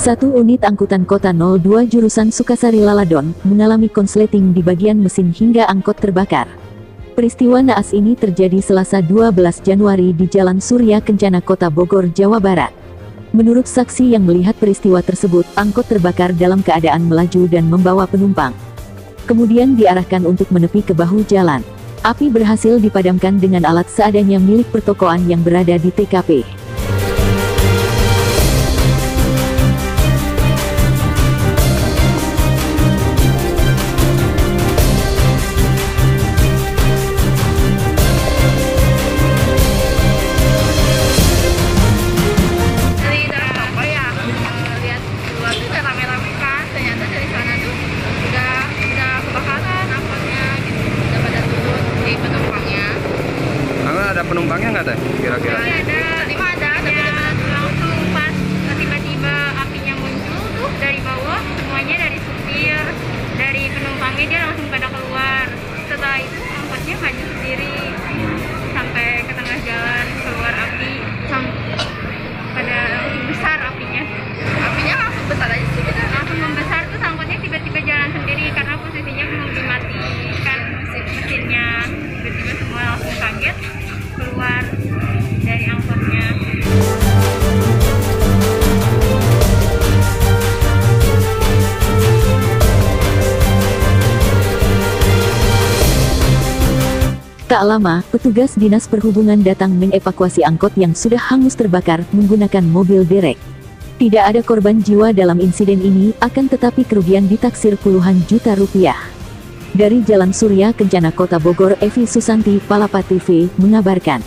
Satu unit angkutan kota 02 jurusan Sukasari Laladon mengalami konsleting di bagian mesin hingga angkot terbakar. Peristiwa naas ini terjadi Selasa 12 Januari di Jalan Surya Kencana Kota Bogor, Jawa Barat. Menurut saksi yang melihat peristiwa tersebut, angkot terbakar dalam keadaan melaju dan membawa penumpang. Kemudian diarahkan untuk menepi ke bahu jalan. Api berhasil dipadamkan dengan alat seadanya milik pertokoan yang berada di TKP. Ada penumpangnya nggak teh kira-kira? Tak lama, petugas Dinas Perhubungan datang mengevakuasi angkot yang sudah hangus terbakar menggunakan mobil derek. Tidak ada korban jiwa dalam insiden ini, akan tetapi kerugian ditaksir puluhan juta rupiah. Dari Jalan Surya Kencana Kota Bogor, Evi Susanti, Palapa TV, mengabarkan.